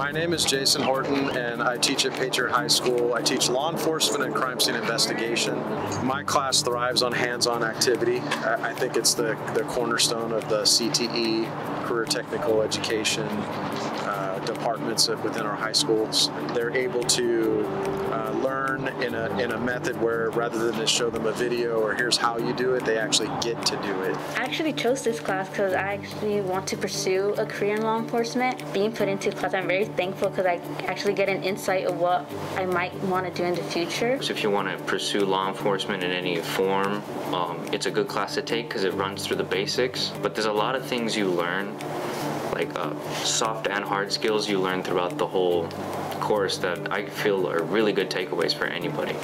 My name is Jason Horton, and I teach at Patriot High School. I teach law enforcement and crime scene investigation. My class thrives on hands-on activity. I think it's the, the cornerstone of the CTE, career technical education uh, departments within our high schools. They're able to uh, learn in a, in a method where rather than just show them a video or here's how you do it, they actually get to do it. I actually chose this class because I actually want to pursue a career in law enforcement. Being put into class, I'm very thankful because I actually get an insight of what I might want to do in the future. So if you want to pursue law enforcement in any form, um, it's a good class to take because it runs through the basics. But there's a lot of things you learn, like uh, soft and hard skills you learn throughout the whole course that I feel are really good takeaways for anybody.